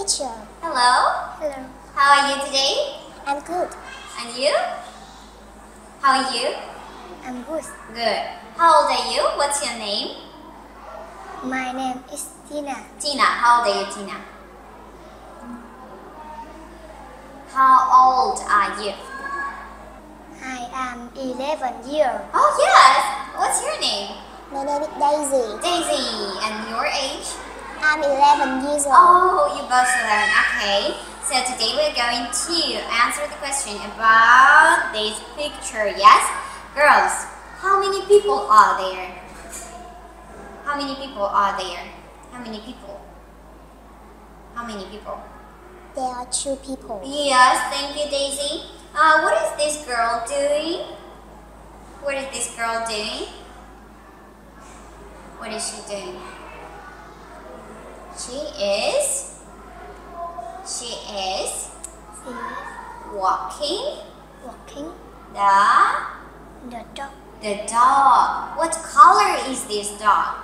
How are you today? I'm good. And you? How are you? I'm good. Good. How old are you? What's your name? My name is Tina. Tina. How old are you, Tina? How old are you? I am 11 years. Oh, yes. What's your name? My name is Daisy. Daisy. And your age? I'm 11 years old. Oh, you're both learn. Okay. So today we're going to answer the question about this picture. Yes? Girls, how many people are there? How many people are there? How many people? How many people? There are two people. Yes, thank you, Daisy. Uh, what is this girl doing? What is this girl doing? What is she doing? She is. She is walking walking the the dog. the dog. What color is this dog?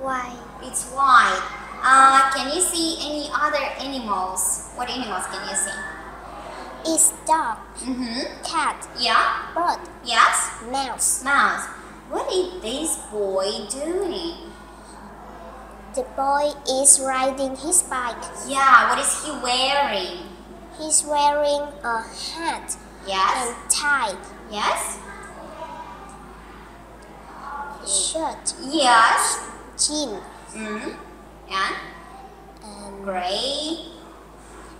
White. It's white. Uh, can you see any other animals? What animals can you see? It's dog, Mm-hmm. cat, Yeah. bird, Yes. mouse. Mouse. What is this boy doing? The boy is riding his bike. Yeah. What is he wearing? He's wearing a hat Yes. and tie, Yes. shirt, Yes. jeans, Mm-hmm. And and, gray.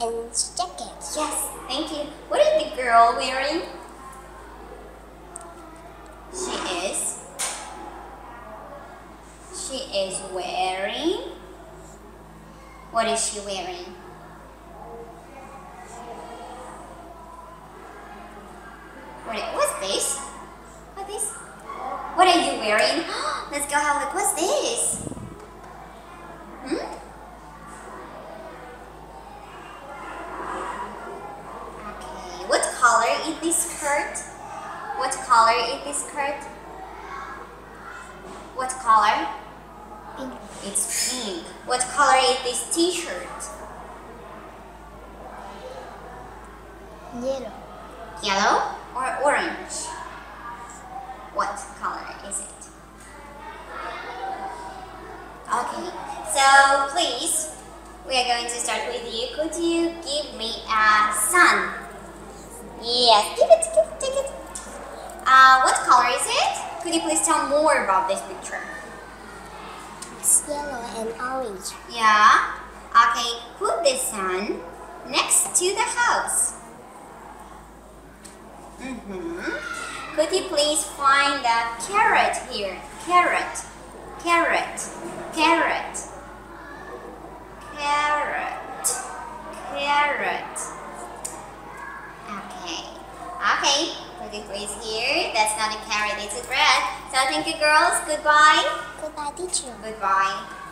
and jacket. Yes. Thank you. What is the girl wearing? She is. She is wearing. What is she wearing? What? What's this? What is? What are you wearing? Let's go have a look. What's this? Hmm? Okay. What color is this skirt? What color is this skirt? What color? Pink. It's pink. What color is this t-shirt? Yellow. Yellow or orange? What color is it? Okay, so please, we are going to start with you. Could you give me a sun? Yes, give it, give it, take it. Uh, what color is it? Could you please tell more about this picture? Yellow and orange. Yeah. Okay, put the sun next to the house. Mm-hmm. Could you please find the carrot here? Carrot, carrot, carrot, carrot. Okay. Put here. That's not a carrot, it's a bread. So thank you girls. Goodbye. Goodbye, teacher. Goodbye.